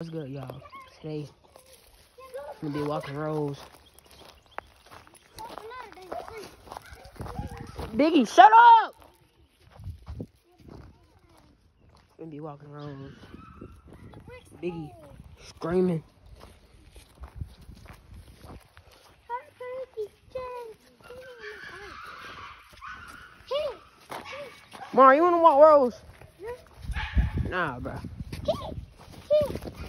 What's good, y'all? Today, I'm gonna be walking Rose. Biggie, shut up! I'm gonna be walking Rose. Biggie, screaming. Mara, you wanna walk Rose? Nah, bro.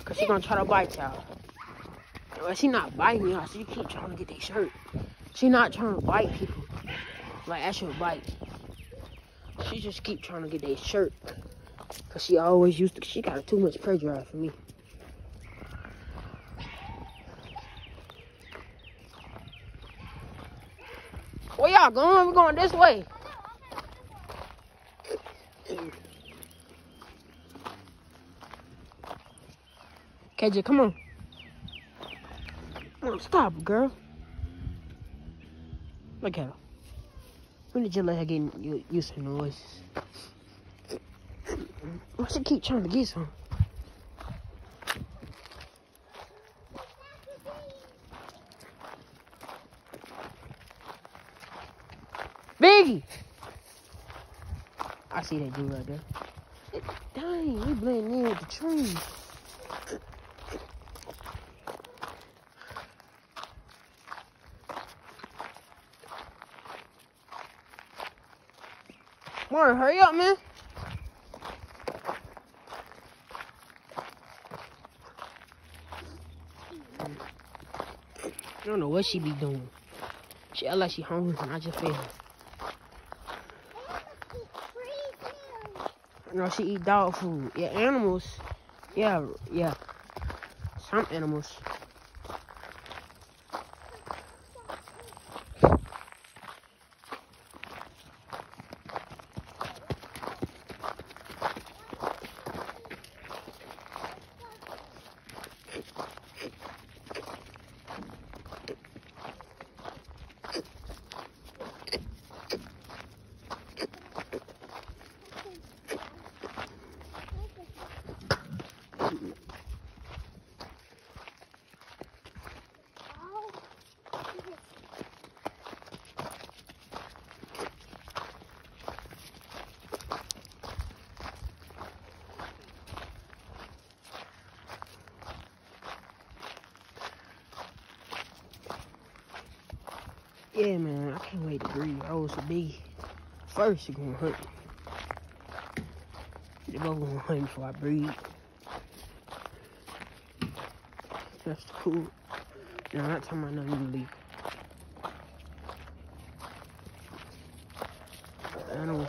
Cause she gonna try to bite y'all. Well, she not biting y'all, so you keep trying to get their shirt. She not trying to bite people. Like actual bite. She just keep trying to get their shirt. Cause she always used to she got too much prey drive for me. Where y'all going? We're going this way. KJ, come on. Come on, stop, girl. Look at her. When did you let her get used to noise. Why she keep trying to get some? Biggie! I see that dude right there. Dang, we blend in with the trees. More, hurry up, man. I don't know what she be doing. She act like she hungry and I just feel her. No, she eat dog food. Yeah, animals. Yeah, yeah. Some animals. Yeah, man, I can't wait to breed. I was a big first. You're gonna hunt. They're both gonna hunt before I breed. That's cool. No, I'm not talking about nothing illegal. Animal.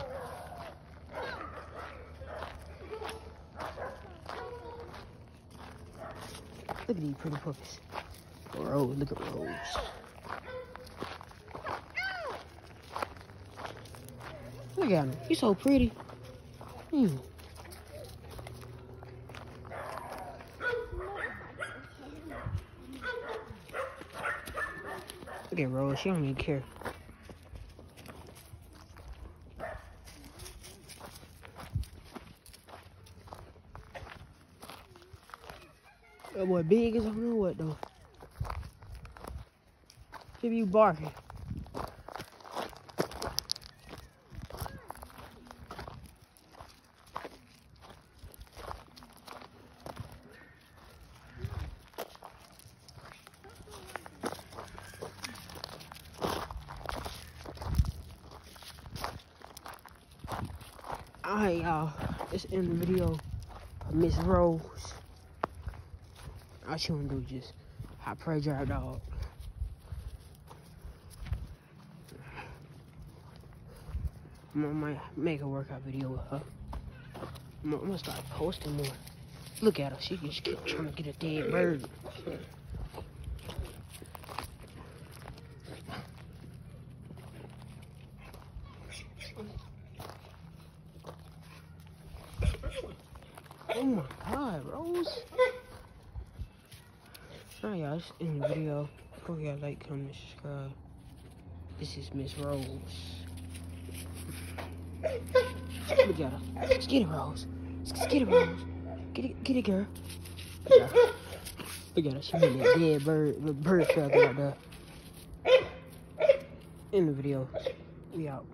Look at these pretty puppies. Rose, look at Rose. Look at him. He's so pretty. Hmm. Look at Rose. She don't even care. That boy big as I know what though. Should be barking. Alright, y'all. Let's end the video Miss Rose. All she wanna do just hot prey drive dog. I might make a workout video with her. I'm gonna start posting more. Look at her. She just keep trying to get a dead bird. Oh my god, Rose. Alright, y'all, this is the video. Hope y'all like, comment, subscribe. This is Miss Rose. Look at her. Let's get Rose. Let's get Rose. Get it, get it, girl. Look at her. She made dead bird, the bird feather out there. In the video. We out.